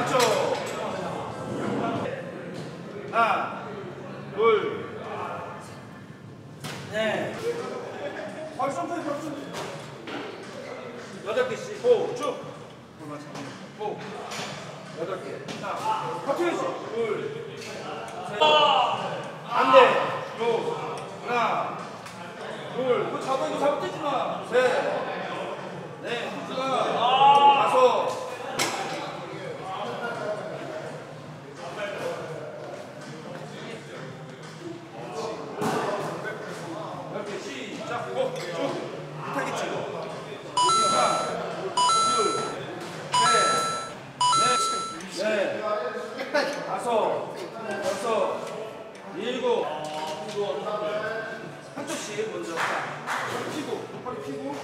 양쪽. 하나, 둘, 넷. 발 점프, 발 점프. 여덟 개씩. 호, 쭉. 골반 잡고. 호. 여덟 개. 하나, 커트해서. 둘, 셋. 안 돼. 요. 하나, 둘. 이거 잡아, 이거 잡아 떼지 마. 셋. 넷. 하나, 다섯, 여섯, 일곱. 한쪽씩 먼저. 허리 피고, 허리 피고.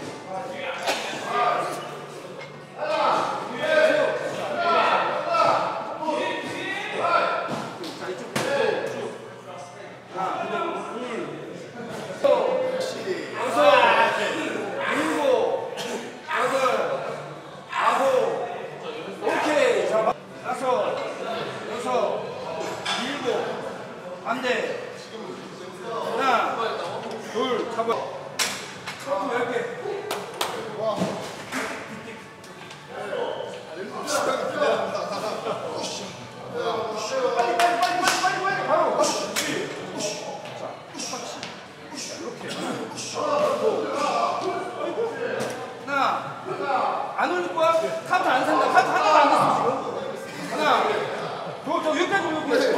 자, 이쪽 쭉. 하나, 둘, 셋, 여섯, 일곱, 여덟, 아홉, 오케이. 자, 다섯, 여섯, 일곱, 반대. 하나, 둘, 잡아. 조금 이렇게. 안 올릴 거야? 카운트 안 산다. 카운트 하나도 안 됐어, 지금. 하나, 둘, 저 여기까지 올리고, 둘,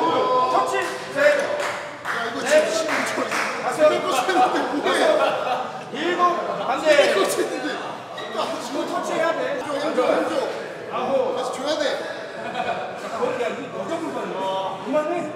터치, 셋, 야 이거 넷, 지금 신경 다섯, 쳤는데 뭐해? 일곱. 이거 쳤는데 이거 터치해야 돼. 현조 현조 아홉. 다시 줘야 돼. 자, 거기야, 이 여자 물건. 그만해.